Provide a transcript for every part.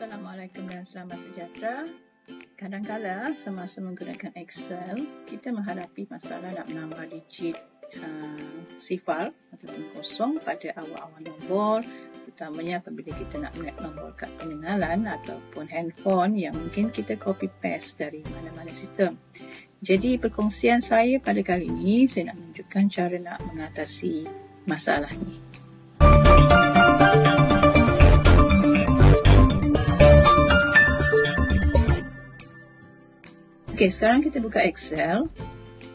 Assalamualaikum dan selamat sejahtera. Kadang-kadang semasa menggunakan Excel, kita menghadapi masalah nak menambah digit uh, sifar ataupun kosong pada awal-awal nombor, terutamanya apabila kita nak melihat nombor kad pengenalan ataupun handphone yang mungkin kita copy paste dari mana-mana sistem. Jadi perkongsian saya pada kali ini, saya nak menunjukkan cara nak mengatasi masalah ini. Okey, sekarang kita buka Excel.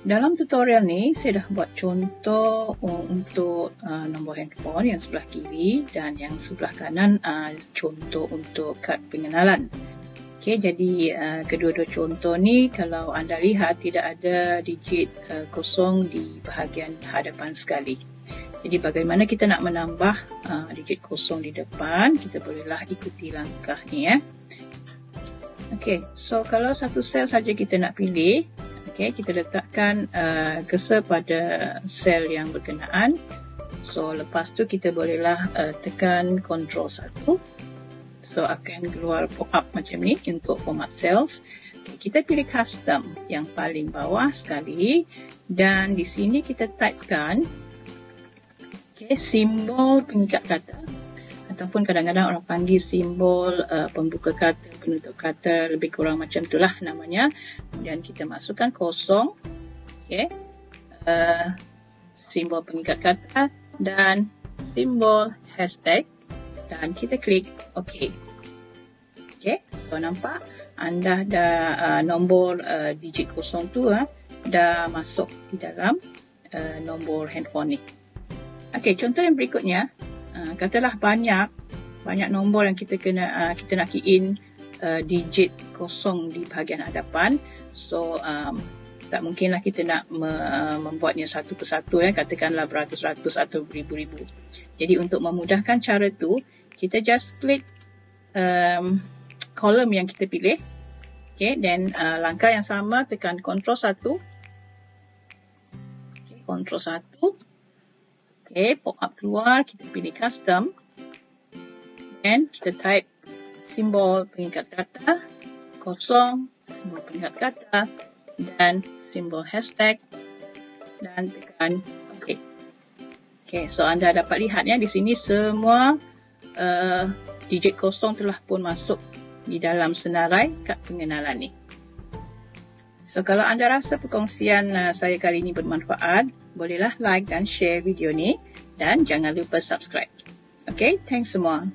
Dalam tutorial ni, saya dah buat contoh untuk uh, nombor handphone yang sebelah kiri dan yang sebelah kanan uh, contoh untuk kad pengenalan. Okey, jadi uh, kedua-dua contoh ni kalau anda lihat tidak ada digit uh, kosong di bahagian hadapan sekali. Jadi bagaimana kita nak menambah uh, digit kosong di depan, kita bolehlah ikuti langkah ni ya. Eh. Okey, so kalau satu sel saja kita nak pilih, okey, kita letakkan uh, cursor pada sel yang berkenaan. So lepas tu kita bolehlah uh, tekan control 1. So akan keluar pop-up macam ni untuk format cells. Okay, kita pilih custom yang paling bawah sekali dan di sini kita typekan okay, simbol pengikat kata ataupun kadang-kadang orang panggil simbol uh, pembuka kata, penutup kata, lebih kurang macam itulah namanya. Kemudian kita masukkan kosong, okay. uh, simbol pengikat kata dan simbol hashtag dan kita klik OK. Okay, so nampak anda dah uh, nombor uh, digit kosong tu uh, dah masuk di dalam uh, nombor handphone ni. Okay, contoh yang berikutnya, Ah, katalah banyak banyak nombor yang kita kena uh, kita nak key in uh, digit kosong di bahagian hadapan. So um, tak mungkinlah kita nak me, uh, membuatnya satu persatu ya katakanlah beratus-ratus atau beribu-ribu. Jadi untuk memudahkan cara tu kita just klik um, kolom yang kita pilih. Okay, dan uh, langkah yang sama tekan control 1 okay, control 1 Okay, pop up keluar, kita pilih custom. Dan kita type simbol pengikat kata, kosong, simbol pengikat kata, dan simbol hashtag, dan tekan OK. Okay, so anda dapat lihat ya, di sini semua uh, digit kosong telah pun masuk di dalam senarai kad pengenalan ni. So kalau anda rasa perkongsian uh, saya kali ini bermanfaat, bolehlah like dan share video ni dan jangan lupa subscribe. Okay, thanks semua.